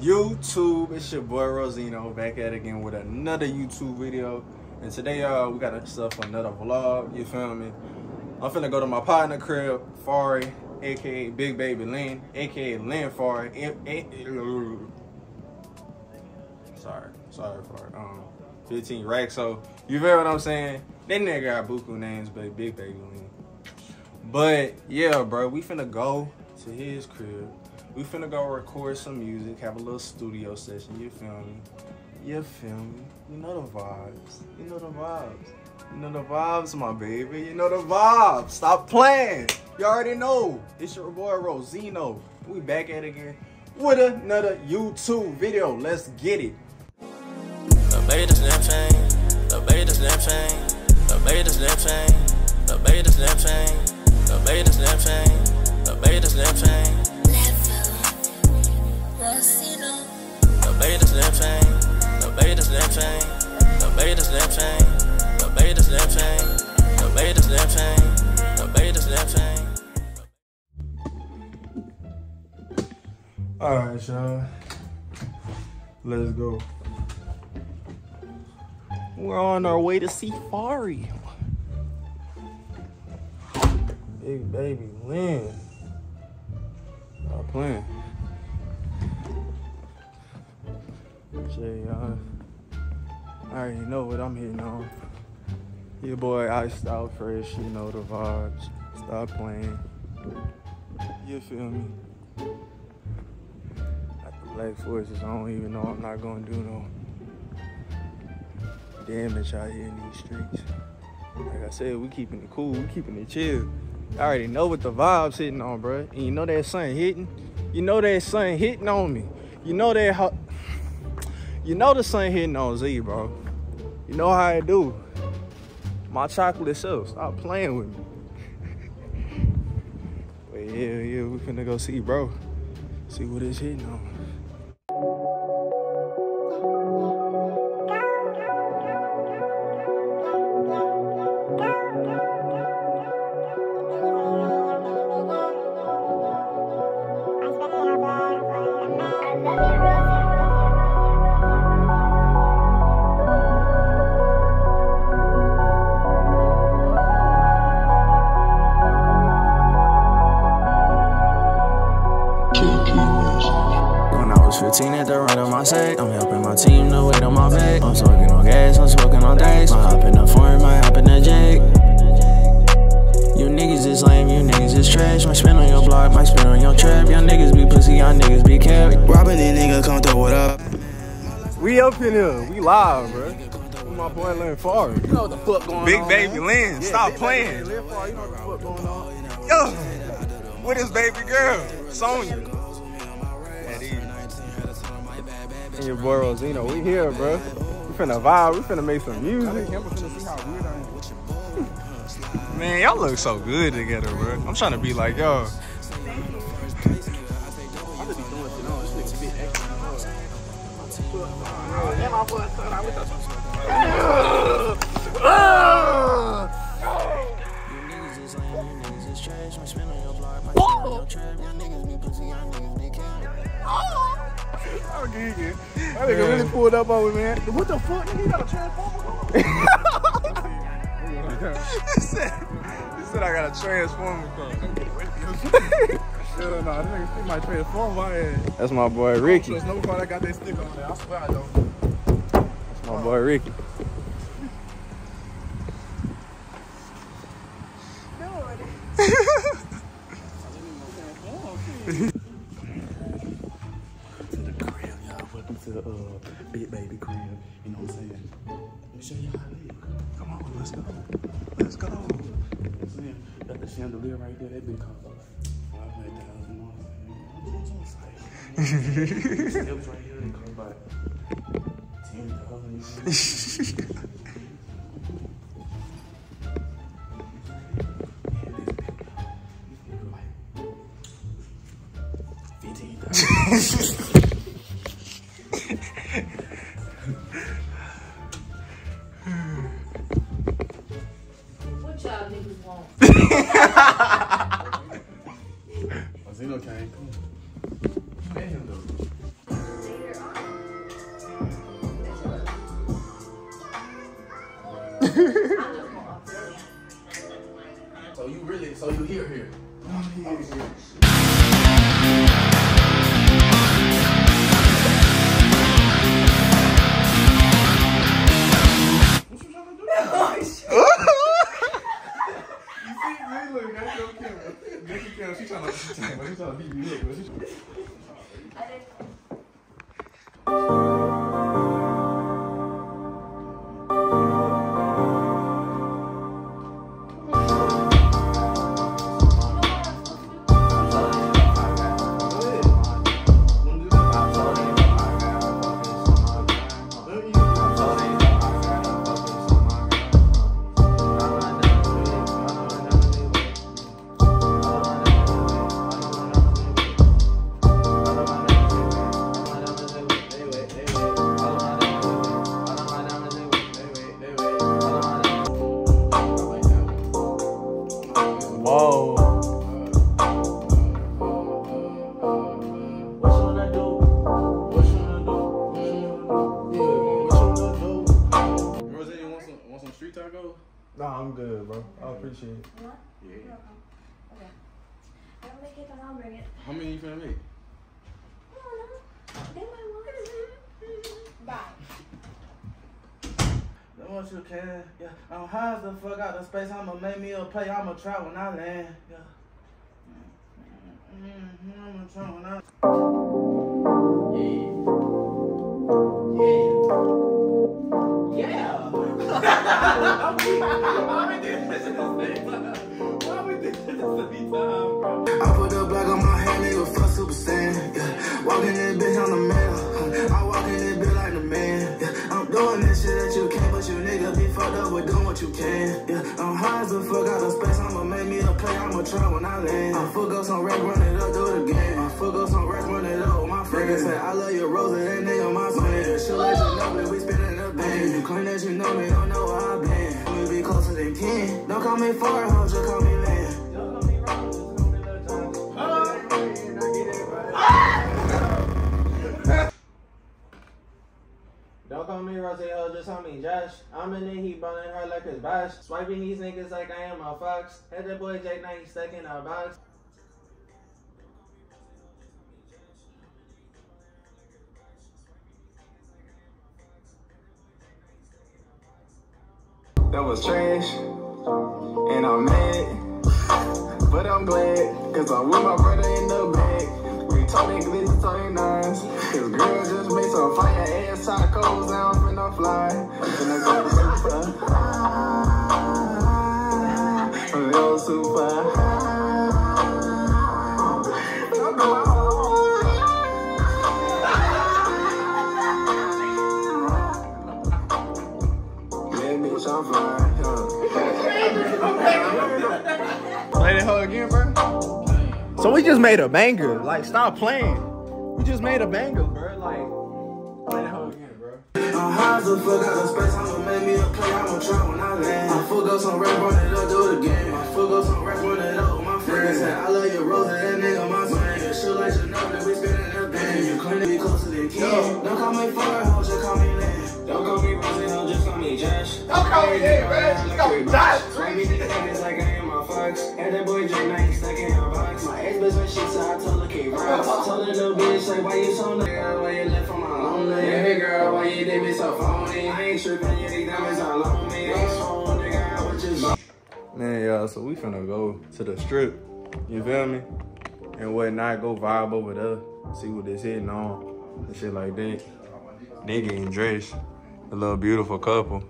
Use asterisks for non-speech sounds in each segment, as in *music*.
YouTube, it's your boy Roxeno back at it again with another YouTube video. And today, y'all, we got for another vlog. You feel me? I'm finna go to my partner crib, Fari, aka Big Baby Lynn, aka Lynn Fari. Sorry, sorry for um 15 racks. So you feel what I'm saying? That nigga got buku names, but Big Baby Lynn. But yeah, bro, we finna go to his crib. We finna go record some music, have a little studio session, you feel me? You feel me? You know the vibes. You know the vibes. You know the vibes, my baby. You know the vibes. Stop playing. You already know. It's your boy Roxeno. We back at it again with another YouTube video. Let's get it. The beta's chain. The beta's chain. The beta's chain. The beta's chain. The beta's chain. The beta's Baby baby baby baby baby baby. Alright, y'all. Let's go. We're on our way to see Fari. Big baby, Lynn. Not playing. Jay, y'all. I already know what I'm hitting on. Your boy iced out fresh, you know the vibes. Stop playing. You feel me? Like the black forces, I don't even know I'm not gonna do no damage out here in these streets. Like I said, we keeping it cool, we keeping it chill. I already know what the vibes hitting on, bro. And you know that sun hitting. You know that sun hitting on me. You know that. You know the sun hitting on Z, bro. You know how I do. My chocolate self. Stop playing with me. *laughs* but yeah, yeah, we finna go see, bro. See what it's hitting on. 15 at the right of my set, I'm helping my team to wait on my back. I'm smoking on gas, I'm smoking on days. I hop in the foreign, might hop in the Jake. You niggas is lame, you niggas is trash. My spin on your block, my spin on your trap. Y'all niggas be pussy, y'all niggas be kept. Robbing these niggas, come throw it up. We up in here. We live, bro. With my boy Lynn Favre. You know what the fuck going Big on. Big baby man. Lynn, Yeah, stop big playing. Baby, Lynn Favre, you know what the fuck going on. Yo, with his baby girl, Sonya. And your boy Roxeno, we here, bro. We finna vibe. We finna make some I music. think him finna see how weird I am. Hmm. Man, y'all look so good together, bro. I'm trying to be like y'all. Okay, yeah. That nigga really pulled up on me, man. What the fuck? Nigga, you got a transformer? he, said, he said I got a transformer car. Hell no, this nigga see my transformer my. That's my boy Ricky. There's no car that got that stick on there. I swear I don't. That's my boy Ricky. The chandelier right there. That big cost like five hundred thousand. What Steps right here. They cost about ten thousand. *laughs* How many you? I don't know. They might want it. Bye. Know what you can, yeah. I'm high as the fuck out of space. I'ma make me a play. I'ma try when I land, yeah. Mm-hmm, I'ma try when I. Yeah. Yeah. *laughs* Why we did this at the same time? Why we did this at time, bro? I put the black on my hand, nigga, Yeah. Walking this bitch on the man. I walk in this bitch like the man. Yeah. I'm doing that shit that you can't, but you niggas be fucked up with doing what you can. Yeah. I'm high as a fuck out of space. I'ma make me a play. I'ma try when I land. I fuck up some rap, run it up, do it again. I fuck up some rap, run it up with my friends. Say, I love you, Rose, that nigga my son. Shit like you know that we spinning the band. You claim that you know me, don't know where I've been. We be closer than kin. Don't call me far, ho, just call me call me Rose Ho, just call me Josh. I'm in it, he boning her like his bash. Swiping these niggas like I am a fox. Had that boy Jake Knight stuck in a box. That was trash, and I'm mad, but I'm glad, cause I'm with my brother in the back. We talking glitz, talking nines, cause just ass I'm finna fly. Finna go super high, go super high. Play that hoe again, bro. So we just made a banger. Like, stop playing. We just made a banger, I'm high as a fuck out of space. I'ma make me a play. I'ma try when I land. I fuck up some rap, run it up, do it again. I fuck up some rap, run it up with my friends. Say, I love you, Rose, that nigga, my son. You shoot like you know that we spinning the band. You claim to be closer than kin. Don't call me far, ho, just call me land. Don't call me Rose, ho, just call me Josh. Don't call me that, man. Just call me Josh. Swing me these niggas like I am a fox. Had that boy Jay Knight stuck in her box. My ex bitch when she said I told her keep rocks. *laughs* Told her little bitch like why you so nigga? Why you left from my lonely? Yeah, hey girl, why you did me so phony? I ain't tripping, you these diamonds all on me. Ain't so nigga, what you Man, y'all, so we finna go to the strip. You feel me? And whatnot, go vibe over there. See what this hitting on. And shit like that. They getting dressed. A little beautiful couple.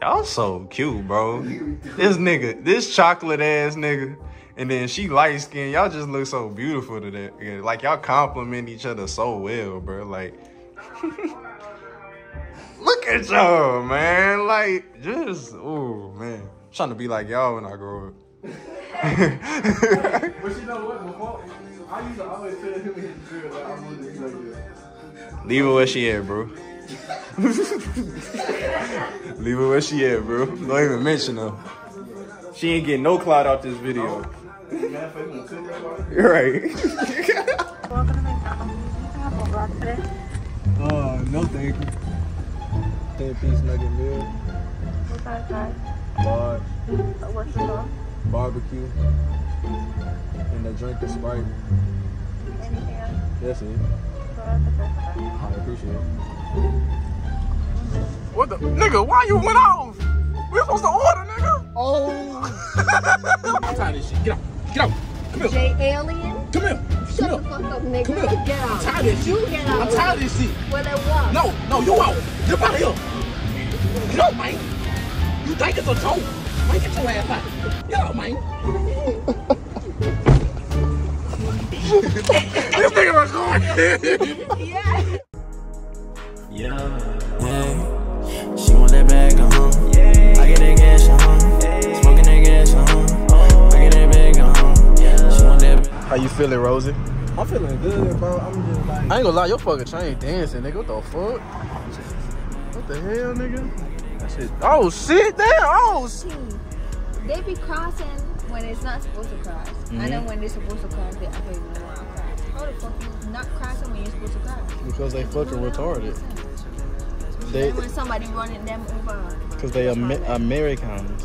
Y'all so cute, bro. This nigga, this chocolate ass nigga, and then she light skinned. Y'all just look so beautiful today. Like y'all compliment each other so well, bro. Like, *laughs* look at y'all, man. Like, just, oh man, I'm trying to be like y'all when I grow up. *laughs* But you know what? Before, I used to always tell him in his drill that I wanted to be like this. Leave her where she at, bro. *laughs* Leave her where she at, bro. Don't even mention her. She ain't getting no clout out this video. Matter of fact, when Tim about it, You're right. Welcome to McDonald's. *laughs* Can I have a today? Oh, no thank you. 10 piece nugget meal, What kind of fries? large, What's the sauce? barbecue, and a drink of Sprite. Anything else? That's it. So that's the. I appreciate it. What the nigga? Why you went off? We were supposed to order, nigga. Oh! *laughs* I'm tired of this shit. Get out. Get out. Come here. J Alien? Come here. Shut Come the here. fuck up, nigga. Come here. Get out. I'm tired of this You get out. I'm tired of this shit. Well, then what? No, no, you out. Get out of here. Get out, man. You think it's a joke? Man, get your ass out. Get out, man. this nigga recording. Yeah. How you feeling, Rosie? I'm feeling good, bro. I'm just like. I ain't gonna lie, your fucking chain dancing, nigga. What the fuck? What the hell, nigga? That shit. Oh shit, damn. Oh shit. They be crossing when it's not supposed to cross. I Mm-hmm. know when they're supposed to cross, they I don't know how cross. How the fuck you not crossing when you're supposed to cross? Because they fucking retarded. They, when somebody running them over cause they Amer- Americans.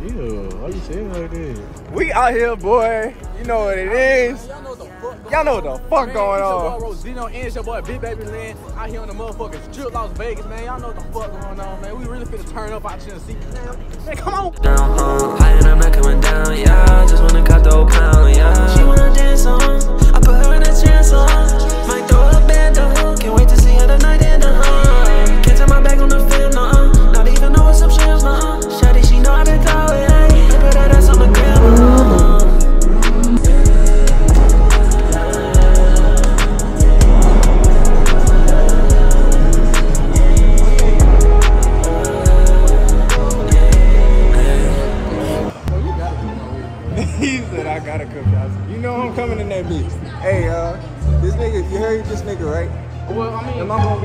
American. Ew, why you saying like that? We out here, boy. You know what it is. Y'all know what the fuck Y'all know what the fuck going It's on. your boy Roxeno and it's your boy Big Baby Lynn out here on the motherfucking strip Las Vegas, man. Y'all know what the fuck going on, man. We really finna turn up out here and see. Man, man come on. Down, high and I'm not coming down, yeah. Just wanna cut the whole pound, yeah. She wanna dance on, I put her in a trance on. Might throw a band on, can't wait to see how the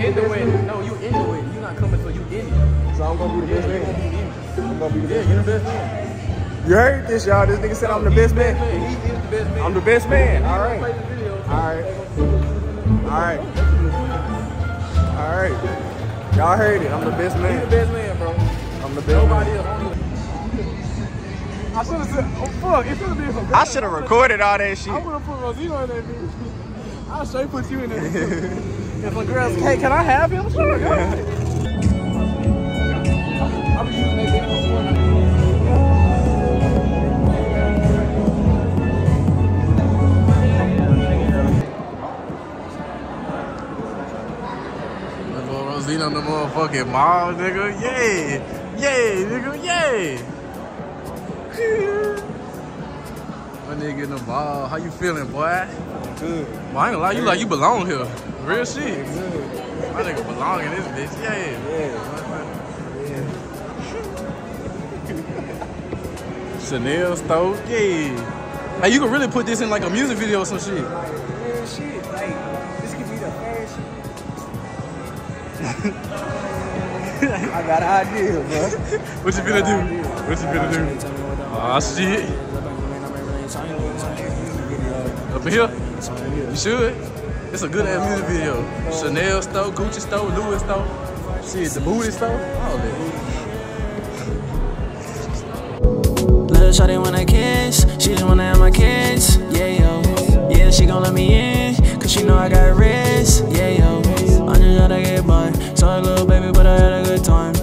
in the the way. No, you in the way. You not coming till you in it. So I'm gonna be the best man. I'm gonna be the Yeah, best you man. the best man. You heard this, y'all. This nigga said I'm the He's best man. He is the best man. I'm the best man. All Play right. the video. All right. All right. All right. Y'all heard it. I'm the best man. He's the best man, bro. I'm the best Nobody man. else. I should have said, oh fuck, it should have been some I should have recorded all that shit. I would have put Roxeno in that bitch. I'll straight put you in there. *laughs* if a girl's, hey, can I have him? Sure, go ahead. In the motherfucking mall, nigga. Yay! Yay, nigga, yay! My nigga in the mall. How you feeling, boy? Good. Well, I ain't gonna lie, you like you belong here. Real shit. Good. My nigga belong in this bitch. Yeah. Yeah. Chanel stove. Yeah. Hey, you can really put this in like a music video or some shit. Real shit. Like, this could be the fashion. *laughs* I got an idea, bro. What you finna do? What you finna do? Aw, ah, shit. Up here? You should. It's a good ass music video. Chanel stove, Gucci stove, Louis stove. Shit, the booty stove. All that. Little shawty wanna kiss, she just wanna have my kids. Yeah, yo. Yeah, she gon' let me in, cause she know I got wrist. Yeah, yo. I just gotta get by. Sorry, little baby, but I had a good time.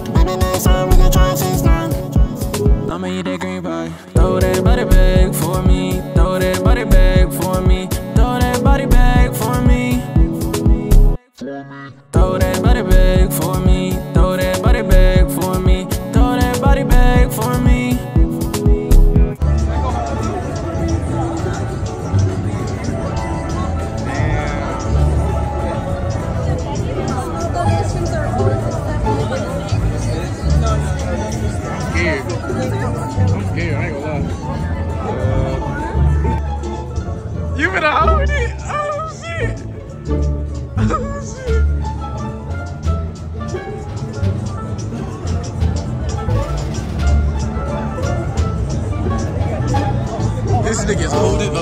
I'ma eat that green pie. Throw that body bag for me. Throw that body bag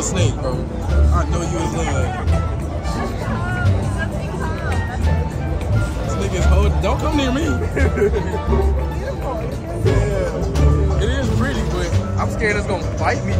snake, bro. I know you was lying. This Don't come near me. yeah. *laughs* It is pretty, but I'm scared it's gonna bite me.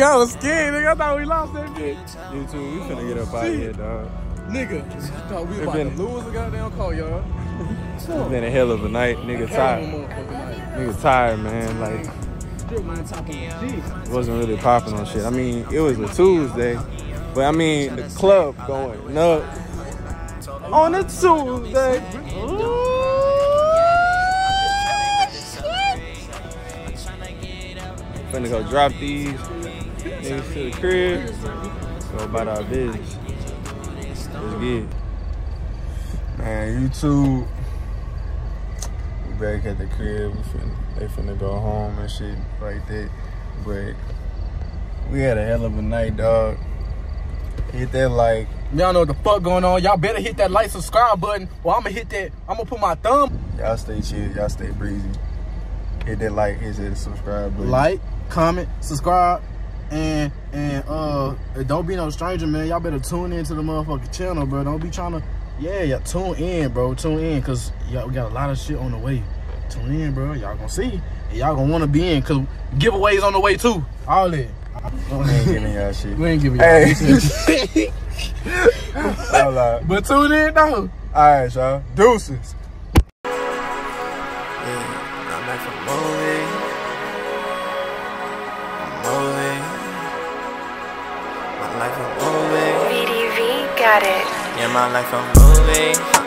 Nigga, I was scared. Nigga, I thought we lost that bitch. You too. We finna get up out of here, dog. Nigga, I thought we about been- to lose a goddamn call, y'all. It's been a hell of a night. Nigga tired. Nigga tired, man. Like, it wasn't really popping on shit. I mean, it was a Tuesday, but I mean, the club going up on a Tuesday. Finna go drop these niggas to the crib. Go about our business. Let's get it. Man, YouTube. We back at the crib. We finna, they finna go home and shit like that. But we had a hell of a night, dog. Hit that like, Y'all know what the fuck going on. Y'all better hit that like, subscribe button, or I'm gonna hit that. I'm gonna put my thumb. y'all stay chill, y'all stay breezy. Hit that like, hit that subscribe button. Like, comment, subscribe, and and uh, don't be no stranger, man. Y'all better tune into the motherfucking channel, bro. Don't be trying to, yeah, yeah, tune in, bro. Tune in, cause y'all we got a lot of shit on the way. Tune in, bro. Y'all gonna see. And y'all gonna wanna be in, cause giveaways on the way too. All that. We ain't giving y'all shit. We ain't giving y'all. Hey. *laughs* On. But tune in though. Alright, y'all. Deuces. Yeah, my life a movie.